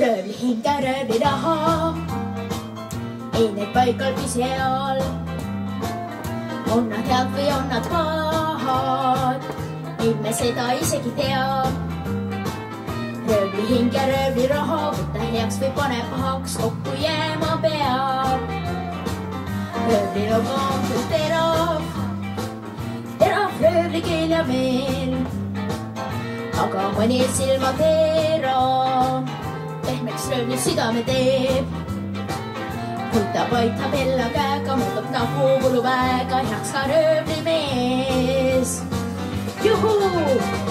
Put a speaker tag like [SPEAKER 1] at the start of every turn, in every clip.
[SPEAKER 1] röövli hinge, röövli raha. ei need paikal püsi all. on nad head või on nad pahad, ei me seda isegi tea. röövli hing ja röövli raha, võta heaks või pane pahaks, kokku jääma peab. röövlil on küll terav, terav röövli keel ja meel aga mõni silmaterav pehmeks röövli südame teeb. kui ta paitab hella käega, muutub nägu võluväega heaks ka röövlimees. juhuu!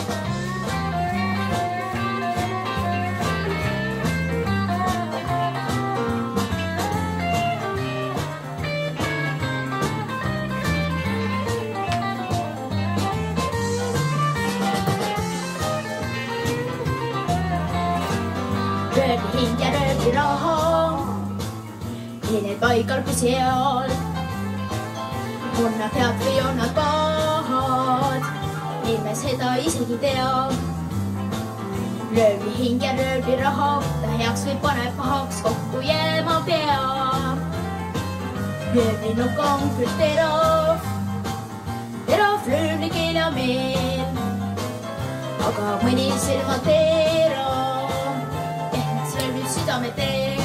[SPEAKER 1] Röövli hing ja röövli raha. ei need paikal püsi all. on nad head või on nad pahad, ei me seda isegi tea. röövli hing ja röövli raha, ta heaks või paneb pahaks, kokku jääma peab. röövli nokk on küll terav, terav röövli keel ja meel. aga mõni silma terav südame teeb.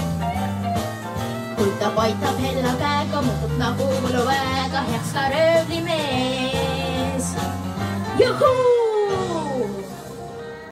[SPEAKER 1] kui ta paitab hella käega, muutub nagu võluväega heaks ka röövlimees. juhuu!